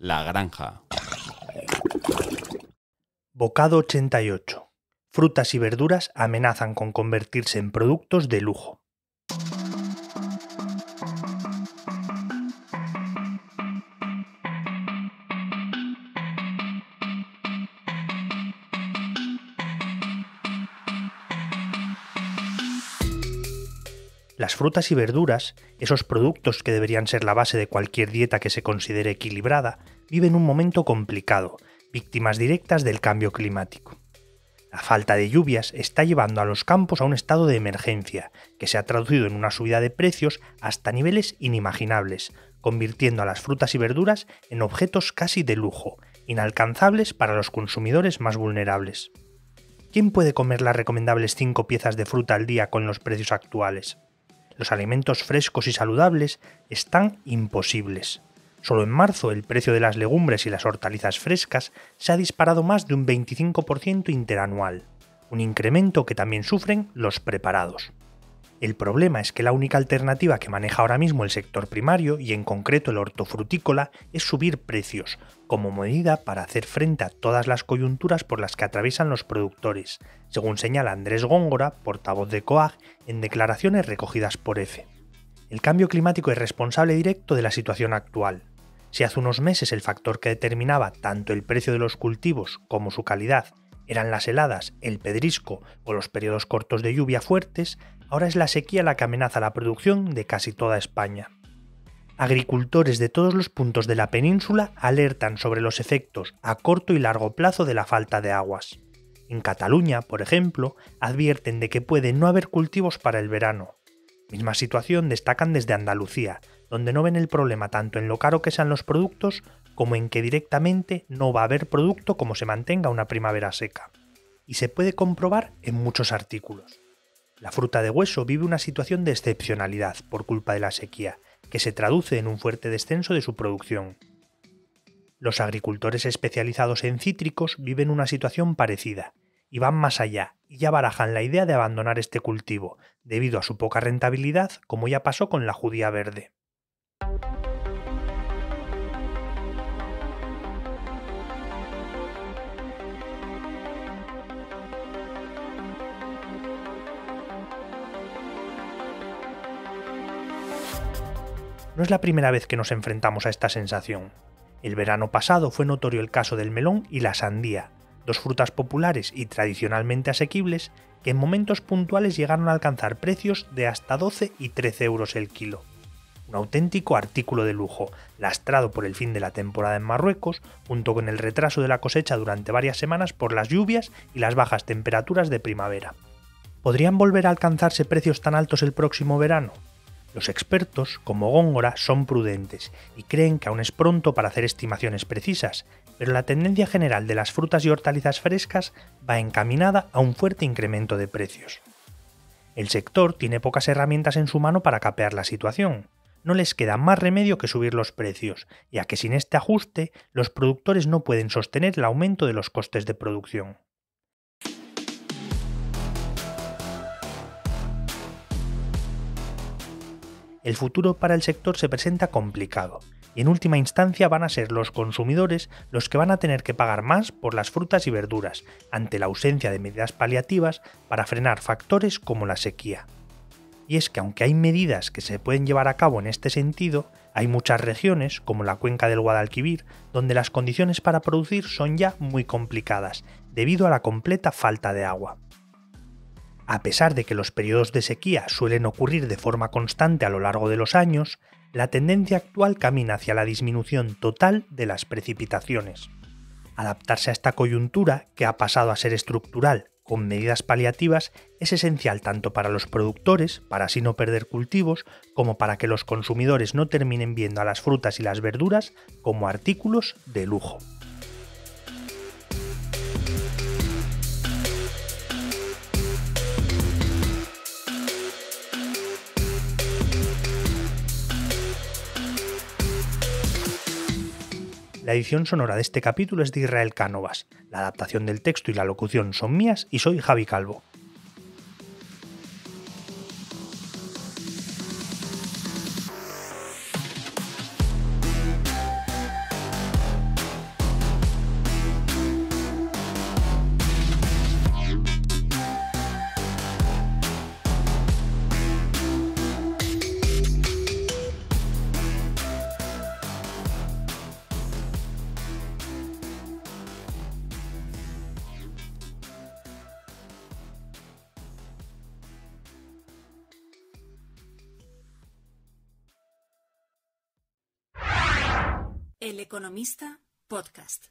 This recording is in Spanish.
La Granja. Bocado 88. Frutas y verduras amenazan con convertirse en productos de lujo. Las frutas y verduras, esos productos que deberían ser la base de cualquier dieta que se considere equilibrada, viven un momento complicado, víctimas directas del cambio climático. La falta de lluvias está llevando a los campos a un estado de emergencia, que se ha traducido en una subida de precios hasta niveles inimaginables, convirtiendo a las frutas y verduras en objetos casi de lujo, inalcanzables para los consumidores más vulnerables. ¿Quién puede comer las recomendables 5 piezas de fruta al día con los precios actuales? Los alimentos frescos y saludables están imposibles. Solo en marzo el precio de las legumbres y las hortalizas frescas se ha disparado más de un 25% interanual, un incremento que también sufren los preparados. El problema es que la única alternativa que maneja ahora mismo el sector primario, y en concreto el hortofrutícola, es subir precios, como medida para hacer frente a todas las coyunturas por las que atraviesan los productores, según señala Andrés Góngora, portavoz de COAG, en declaraciones recogidas por EFE. El cambio climático es responsable directo de la situación actual. Si hace unos meses el factor que determinaba tanto el precio de los cultivos como su calidad eran las heladas, el pedrisco o los periodos cortos de lluvia fuertes, ahora es la sequía la que amenaza la producción de casi toda España. Agricultores de todos los puntos de la península alertan sobre los efectos a corto y largo plazo de la falta de aguas. En Cataluña, por ejemplo, advierten de que puede no haber cultivos para el verano. Misma situación destacan desde Andalucía, donde no ven el problema tanto en lo caro que sean los productos como en que directamente no va a haber producto como se mantenga una primavera seca. Y se puede comprobar en muchos artículos. La fruta de hueso vive una situación de excepcionalidad por culpa de la sequía, que se traduce en un fuerte descenso de su producción. Los agricultores especializados en cítricos viven una situación parecida, y van más allá, y ya barajan la idea de abandonar este cultivo, debido a su poca rentabilidad, como ya pasó con la judía verde. No es la primera vez que nos enfrentamos a esta sensación. El verano pasado fue notorio el caso del melón y la sandía, dos frutas populares y tradicionalmente asequibles que en momentos puntuales llegaron a alcanzar precios de hasta 12 y 13 euros el kilo. Un auténtico artículo de lujo, lastrado por el fin de la temporada en Marruecos, junto con el retraso de la cosecha durante varias semanas por las lluvias y las bajas temperaturas de primavera. ¿Podrían volver a alcanzarse precios tan altos el próximo verano? Los expertos, como Góngora, son prudentes y creen que aún es pronto para hacer estimaciones precisas, pero la tendencia general de las frutas y hortalizas frescas va encaminada a un fuerte incremento de precios. El sector tiene pocas herramientas en su mano para capear la situación. No les queda más remedio que subir los precios, ya que sin este ajuste los productores no pueden sostener el aumento de los costes de producción. El futuro para el sector se presenta complicado, y en última instancia van a ser los consumidores los que van a tener que pagar más por las frutas y verduras, ante la ausencia de medidas paliativas para frenar factores como la sequía. Y es que aunque hay medidas que se pueden llevar a cabo en este sentido, hay muchas regiones, como la cuenca del Guadalquivir, donde las condiciones para producir son ya muy complicadas, debido a la completa falta de agua. A pesar de que los periodos de sequía suelen ocurrir de forma constante a lo largo de los años, la tendencia actual camina hacia la disminución total de las precipitaciones. Adaptarse a esta coyuntura, que ha pasado a ser estructural con medidas paliativas, es esencial tanto para los productores, para así no perder cultivos, como para que los consumidores no terminen viendo a las frutas y las verduras como artículos de lujo. La edición sonora de este capítulo es de Israel Cánovas. La adaptación del texto y la locución son mías y soy Javi Calvo. El Economista Podcast.